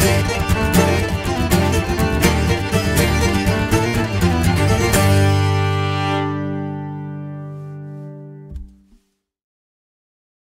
something